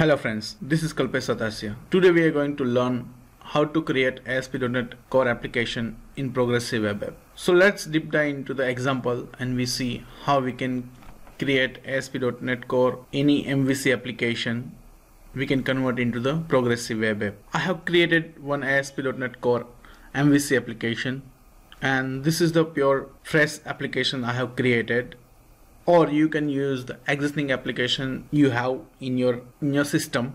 Hello friends, this is Kalpesh Satasiya. Today we are going to learn how to create ASP.NET Core application in Progressive Web App. So let's deep dive into the example and we see how we can create ASP.NET Core any MVC application we can convert into the Progressive Web App. I have created one ASP.NET Core MVC application and this is the pure fresh application I have created or you can use the existing application you have in your in your system.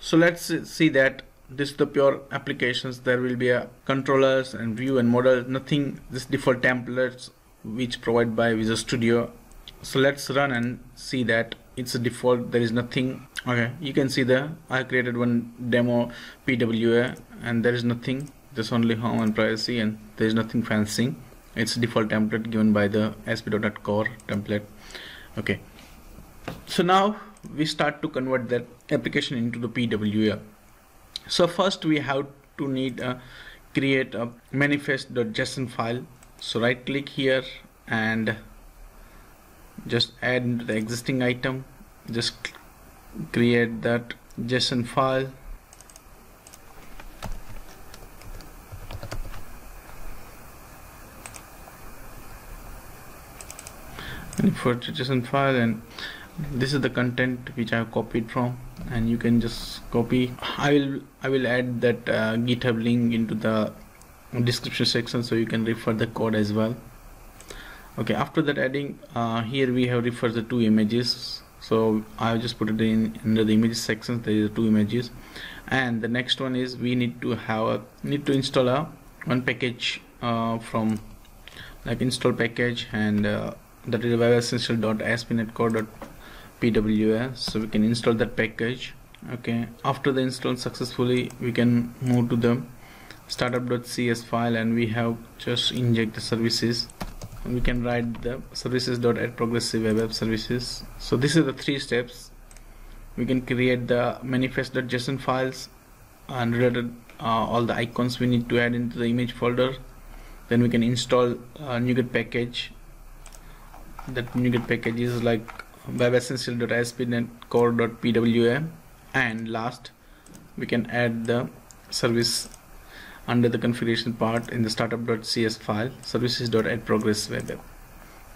So let's see that this is the pure applications. There will be a controllers and view and model nothing this default templates which provide by Visual Studio. So let's run and see that it's a default there is nothing. Okay you can see the I created one demo PWA and there is nothing. Just only home and privacy and there is nothing fancy it's default template given by the ASP.NET Core template. Okay. So now we start to convert that application into the PWA so first we have to need a create a manifest.json file. So right click here and just add the existing item. Just create that json file and for JSON file and this is the content which I have copied from and you can just copy. I will I will add that uh, github link into the description section so you can refer the code as well. Okay after that adding uh, here we have referred the two images. So I'll just put it in under the images section there is two images. And the next one is we need to have a need to install a one package uh, from like install package and uh, that is webessential.aspnetcore.pwa so we can install that package okay? After the install successfully we can move to the startup.cs file and we have just inject the services. We can write the services.add progressive web app services. So this is the three steps. We can create the manifest.json files and related uh, all the icons we need to add into the image folder. Then we can install a NuGet package that NuGet package is like webessential.aspnetcore.pwa and last we can add the service under the configuration part in the startup.cs file services.add progress web app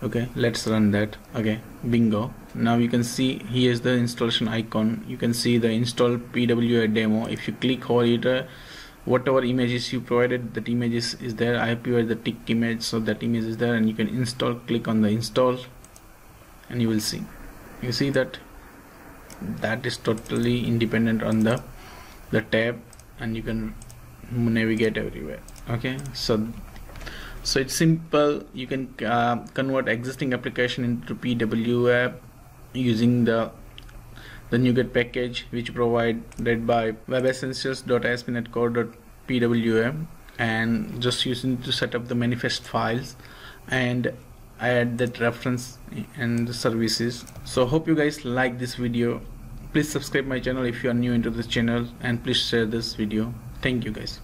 okay let's run that. Okay bingo. Now you can see here's the installation icon. You can see the install pwa demo. If you click over it uh, whatever images you provided that image is, there. I have provided the tick image so that image is there and you can install click on the install and you will see. You see that? That is totally independent on the the tab and you can navigate everywhere. Okay? So so it's simple. You can uh, convert existing application into PWA using the the NuGet package which provided by webessentials.aspnetcore.pwa and just using to set up the manifest files and add that reference and the services. So hope you guys like this video. Please subscribe my channel if you are new into this channel and please share this video. Thank you guys